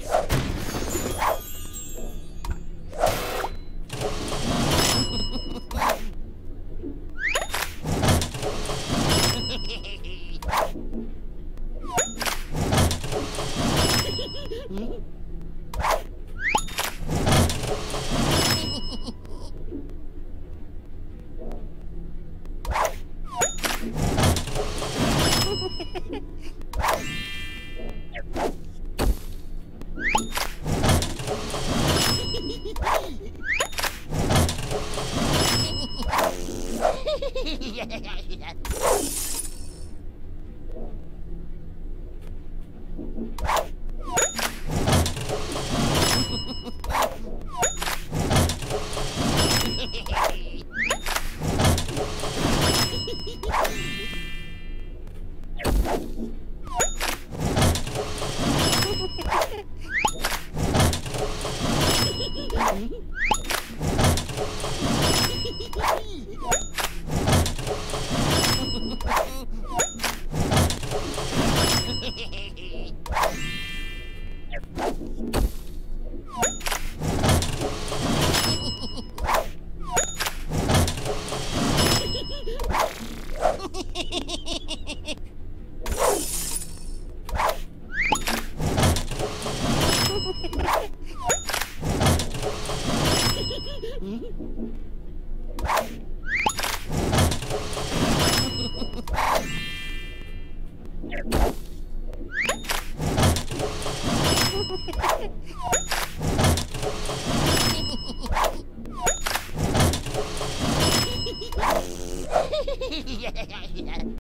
Ha ha ha. Mm-hmm. Ha ha ha! いやいやいや。